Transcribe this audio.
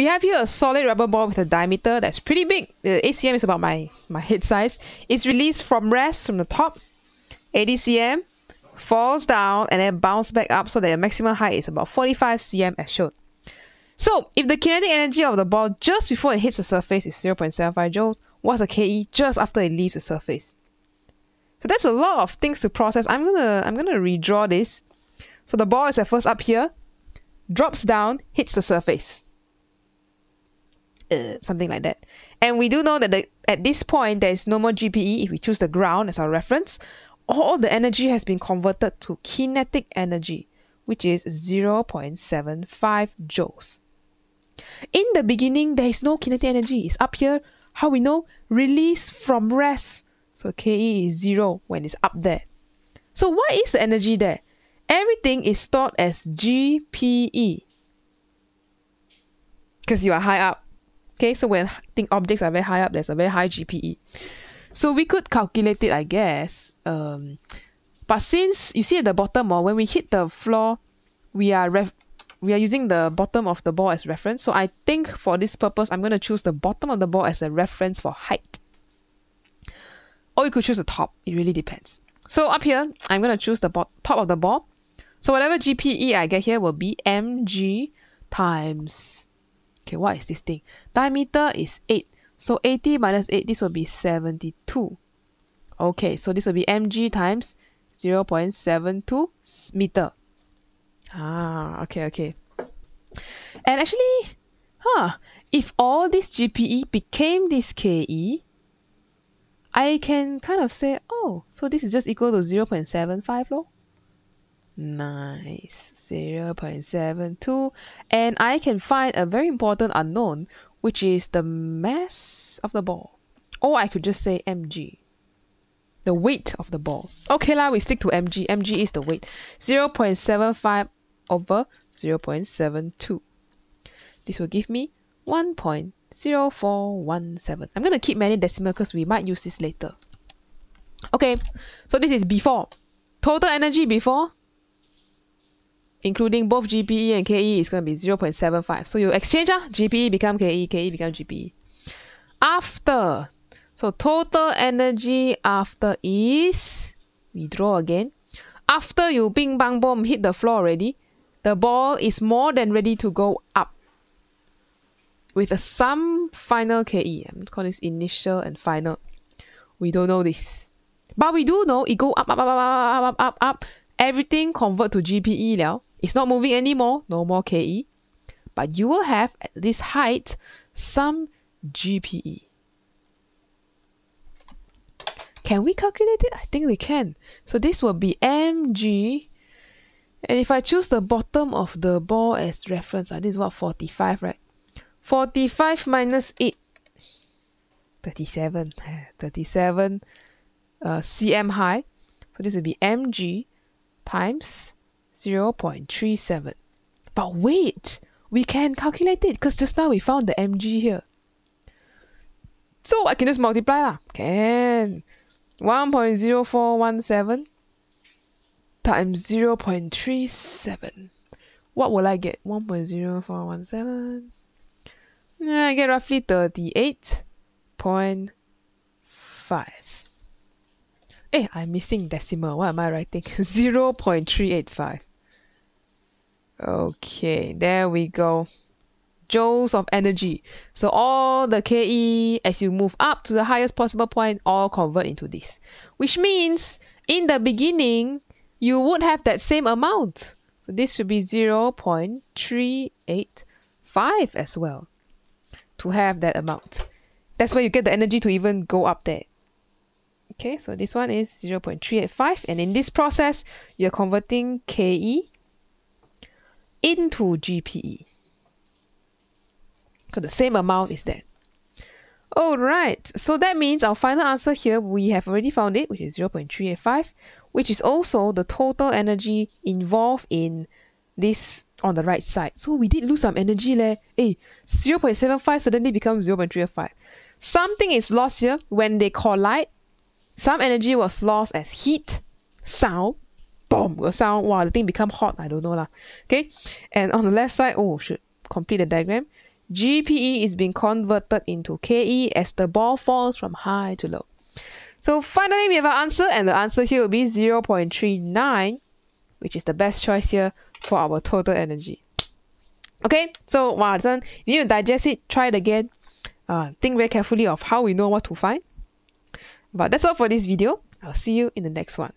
We have here a solid rubber ball with a diameter that's pretty big. The 8 cm is about my, my head size. It's released from rest from the top, 80 cm, falls down and then bounce back up so that the maximum height is about 45 cm as shown. So, if the kinetic energy of the ball just before it hits the surface is 0.75 joules, what's the KE just after it leaves the surface? So that's a lot of things to process. I'm gonna I'm gonna redraw this. So the ball is at first up here, drops down, hits the surface. Uh, something like that. And we do know that the, at this point there is no more GPE if we choose the ground as our reference. All the energy has been converted to kinetic energy, which is 0.75 joules. In the beginning, there is no kinetic energy. It's up here. How we know? Release from rest. So Ke is zero when it's up there. So what is the energy there? Everything is stored as GPE. Because you are high up. Okay, so when think objects are very high up, there's a very high GPE. So we could calculate it, I guess. Um, but since you see at the bottom, or when we hit the floor, we are ref we are using the bottom of the ball as reference. So I think for this purpose, I'm going to choose the bottom of the ball as a reference for height. Or you could choose the top. It really depends. So up here, I'm going to choose the top of the ball. So whatever GPE I get here will be mg times... Okay, what is this thing? Diameter is 8. So 80 minus 8, this will be 72. Okay, so this will be mg times 0 0.72 meter. Ah, okay, okay. And actually, huh, if all this GPE became this KE, I can kind of say, oh, so this is just equal to 0 0.75 lor. Nice. 0.72. And I can find a very important unknown, which is the mass of the ball. Or I could just say mg the weight of the ball. Okay lah, we stick to mg. mg is the weight. 0.75 over 0.72. This will give me 1.0417. I'm going to keep many decimal because we might use this later. Okay, so this is before. Total energy before, including both GPE and KE, is going to be 0.75. So you exchange, ah, GPE become KE, KE become GPE. After, so total energy after is, we draw again. After you bing bang boom hit the floor already, the ball is more than ready to go up with a some final KE. I'm calling this initial and final. We don't know this. But we do know it go up, up, up, up, up, up, up, up. Everything convert to GPE now. It's not moving anymore. No more KE. But you will have at this height some GPE. Can we calculate it? I think we can. So this will be mg and if I choose the bottom of the ball as reference, uh, this is what, 45, right? 45 minus 8, 37, 37 uh, cm high. So this will be mg times 0 0.37. But wait, we can calculate it because just now we found the mg here. So I can just multiply lah. Can. 1.0417 times 0.37. What will I get? 1.0417. Yeah, I get roughly 38.5. Eh, I'm missing decimal. What am I writing? 0 0.385. Okay, there we go. Joules of energy. So all the KE as you move up to the highest possible point all convert into this. Which means in the beginning, you would have that same amount. So this should be 0 0.385 as well to have that amount. That's why you get the energy to even go up there. Okay, so this one is 0 0.385 and in this process, you're converting KE into GPE. Because the same amount is there. Alright, so that means our final answer here, we have already found it, which is 0.385 which is also the total energy involved in this on the right side. So we did lose some energy leh. Eh, hey, 0.75 suddenly becomes 0.35. Something is lost here when they collide. Some energy was lost as heat, sound, boom, the sound, wow, the thing become hot, I don't know lah. Okay, and on the left side, oh, should complete the diagram. GPE is being converted into KE as the ball falls from high to low. So finally, we have our answer, and the answer here will be 0.39, which is the best choice here for our total energy. Okay, so wow, this you need to digest it, try it again, uh, think very carefully of how we know what to find. But that's all for this video. I'll see you in the next one.